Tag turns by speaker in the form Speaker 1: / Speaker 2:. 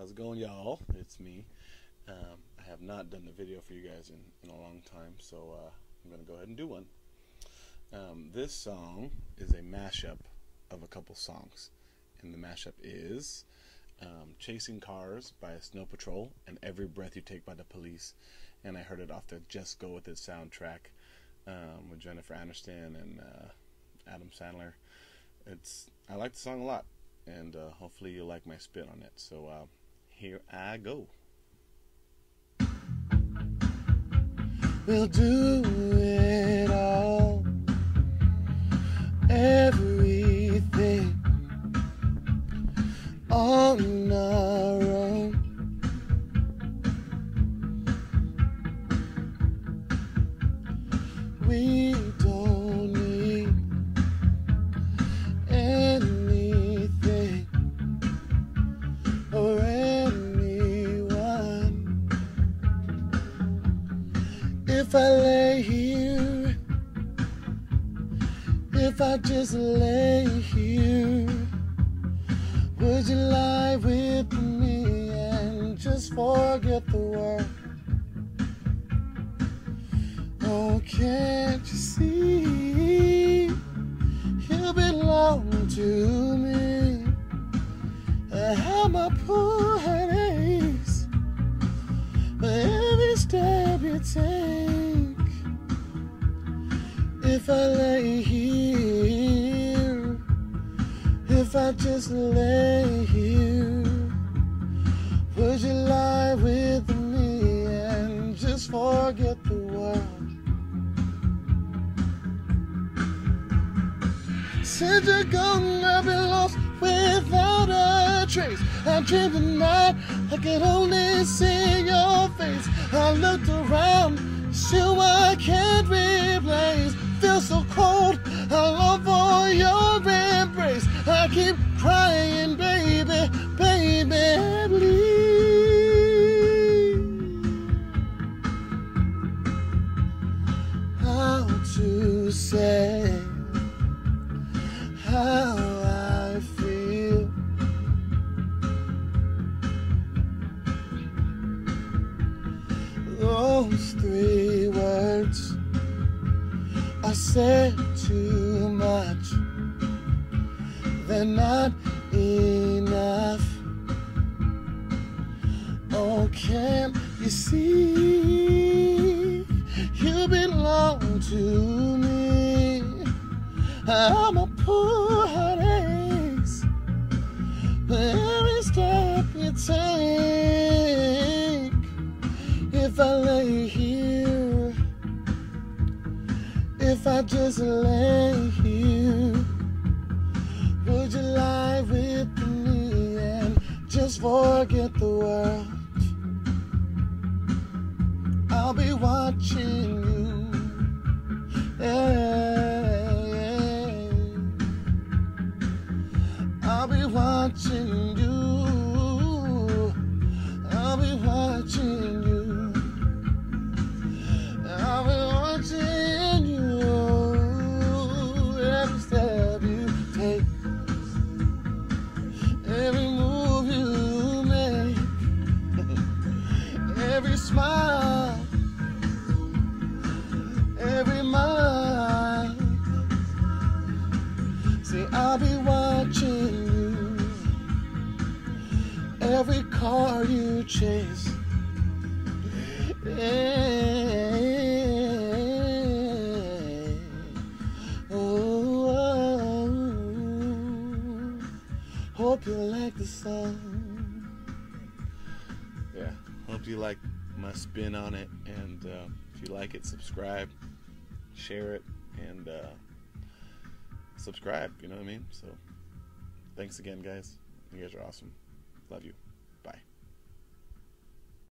Speaker 1: How's it going, y'all? It's me. Um, I have not done the video for you guys in, in a long time, so uh, I'm going to go ahead and do one. Um, this song is a mashup of a couple songs, and the mashup is um, Chasing Cars by a Snow Patrol and Every Breath You Take by the Police. And I heard it off the Just Go With It soundtrack um, with Jennifer Aniston and uh, Adam Sandler. It's I like the song a lot, and uh, hopefully you like my spin on it. So uh, here I go.
Speaker 2: We'll do it all, everything on our own. We don't If I lay here, if I just lay here, would you lie with me and just forget the world? Oh, can't you see? You belong to me. I have my poor headaches. But every step you take, if I lay here, if I just lay here, would you lie with me and just forget the world? Since you're gone, I've been lost without a trace. I dreamed the night I could only see your face. I looked around, still I can't replace. Those three words I said too much. They're not enough. Oh, can't you see? You belong to me. I'm a poor headaches. Every step you take, I lay here, if I just lay here, would you lie with me and just forget the world? I'll be watching you. Yeah. I'll be watching you. Every car you chase. Yeah. Oh, oh, hope you like the song.
Speaker 1: Yeah, hope you like my spin on it, and uh, if you like it, subscribe, share it, and uh, subscribe. You know what I mean? So, thanks again, guys. You guys are awesome. Love you.